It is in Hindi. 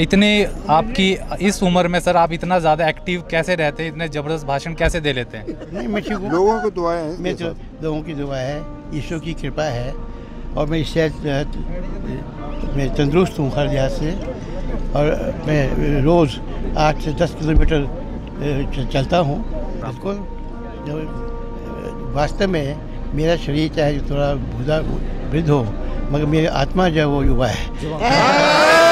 इतनी आपकी इस उम्र में सर आप इतना ज़्यादा एक्टिव कैसे रहते हैं? इतने ज़बरदस्त भाषण कैसे दे लेते हैं? नहीं मैं ठीक लोगों को दुआएँ हैं मैं तो लोगों की दुआ है ईश्वर की कृपा है और मैं इससे मैं तंदुरुस्त हूँ हर लिहाज से और मैं रोज़ आठ से दस किलोमीटर चलता हूँ। बिल्कुल वास्तव में मेरा शरीर चाहे थोड़ा भूदा वृद्ध हो मगर मेरी आत्मा जो है वो युवा है। हाँ।